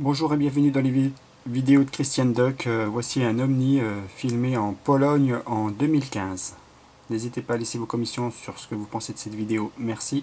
Bonjour et bienvenue dans les vidéos de Christian Duck. Euh, voici un Omni euh, filmé en Pologne en 2015. N'hésitez pas à laisser vos commissions sur ce que vous pensez de cette vidéo. Merci.